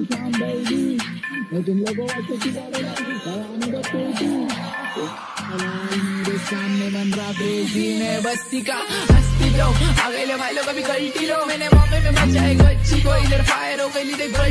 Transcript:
तुम लोगों को मेरे सामने बन रहा क्रेजी मैं बस्ती का हस्ती जाओ आगे ले भाई लोग अभी कल्टी लो मैंने मौके में बचा एक को इधर फायर हो गई